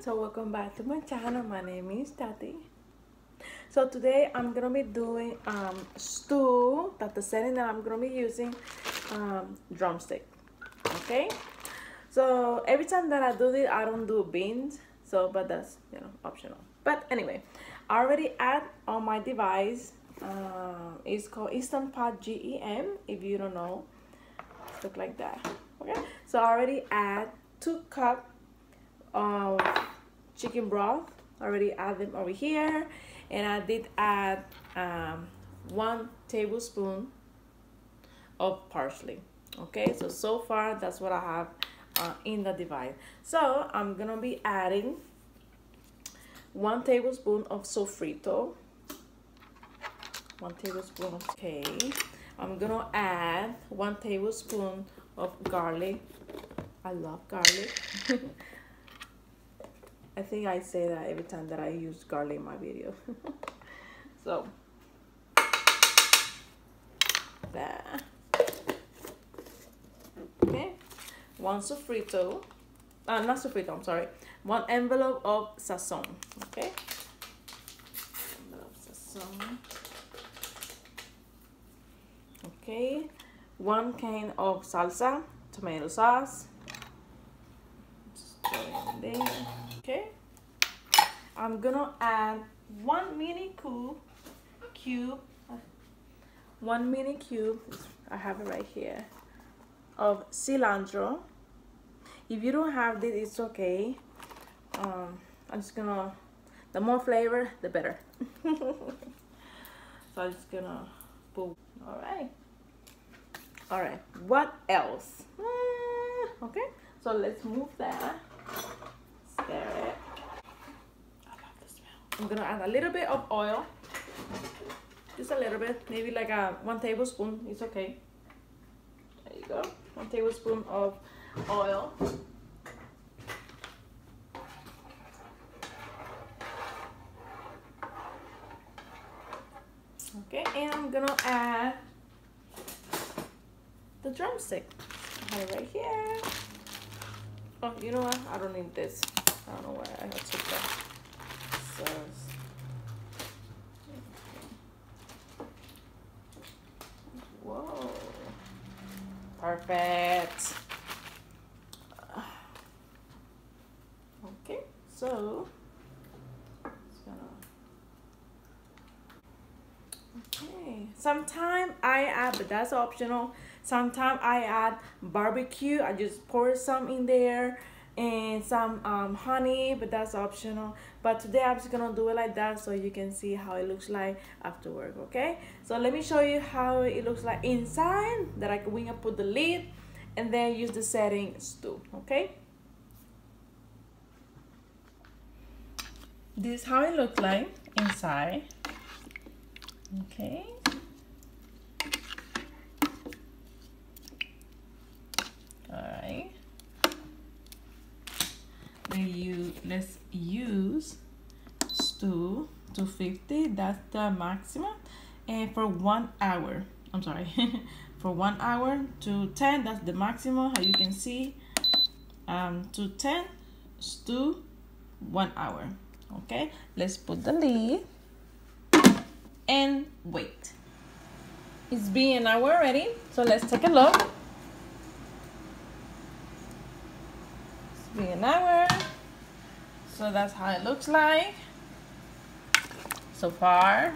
so welcome back to my channel. My name is Tati. So today I'm gonna be doing um, stew that's the setting that I'm gonna be using um, drumstick okay? So every time that I do this I don't do beans so but that's you know optional. But anyway I already add on my device uh, it's called Instant Pot GEM if you don't know look like that okay? So I already add two cup chicken broth. Already add them over here. And I did add um, one tablespoon of parsley. Okay so so far that's what I have uh, in the device so I'm gonna be adding one tablespoon of sofrito. One tablespoon of okay I'm gonna add one tablespoon of garlic. I love garlic I think I say that every time that I use garlic in my video. so, that. Okay, one sofrito, uh, not sofrito, I'm sorry, one envelope of sazon, okay? Envelope sazon. Okay, one can of salsa, tomato sauce. Okay? I'm gonna add one mini cube cube one mini cube I have it right here of cilantro. If you don't have this it's okay. Um, I'm just gonna the more flavor the better. So I'm just gonna put all right. All right what else? Uh, okay so let's move that I love the smell. I'm gonna add a little bit of oil. Just a little bit, maybe like a one tablespoon, it's okay. There you go, one tablespoon of oil. Okay, and I'm gonna add the drumstick. I have it right here. Oh, you know what? I don't need this. I don't I took that. Whoa, perfect. Okay, so Okay, sometimes I add, but that's optional. Sometimes I add barbecue. I just pour some in there and some um, honey but that's optional. But today I'm just gonna do it like that so you can see how it looks like after work okay? So let me show you how it looks like inside that I can we can put the lid and then use the settings too okay? This is how it looks like inside okay you let's use stew 250 that's the maximum. And for one hour i'm sorry for one hour to 10 that's the maximum. How you can see um to 10 stew one hour okay? Let's put the lid and wait. It's been an hour already so let's take a look. It's been an hour so that's how it looks like so far.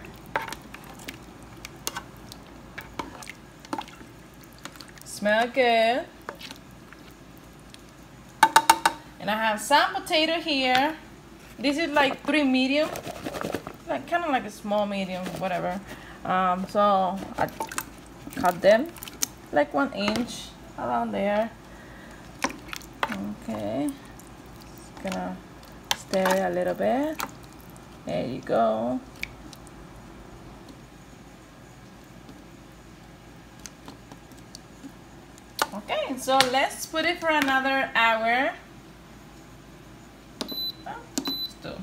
Smell good. And I have some potato here. This is like three medium, like kind of like a small medium, whatever. Um, so I cut them like one inch around there. Okay, Just gonna stir a little bit. There you go. Okay, so let's put it for another hour. Oh, so,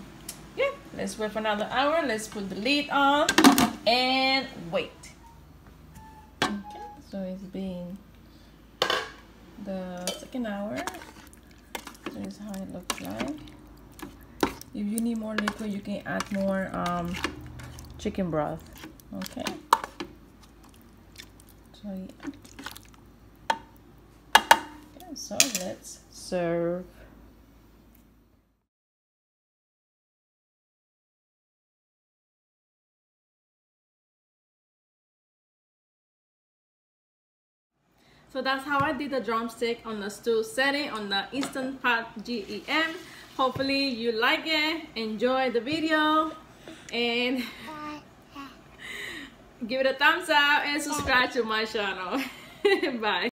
yeah, let's wait for another hour. Let's put the lid on and wait. Okay, so it's been the second hour. This is how it looks like. If you need more liquid you can add more um, chicken broth. Okay. So yeah. Okay, so let's serve. So that's how I did the drumstick on the stew setting on the Instant Pot GEM. Hopefully you like it, enjoy the video, and give it a thumbs up and subscribe to my channel. Bye.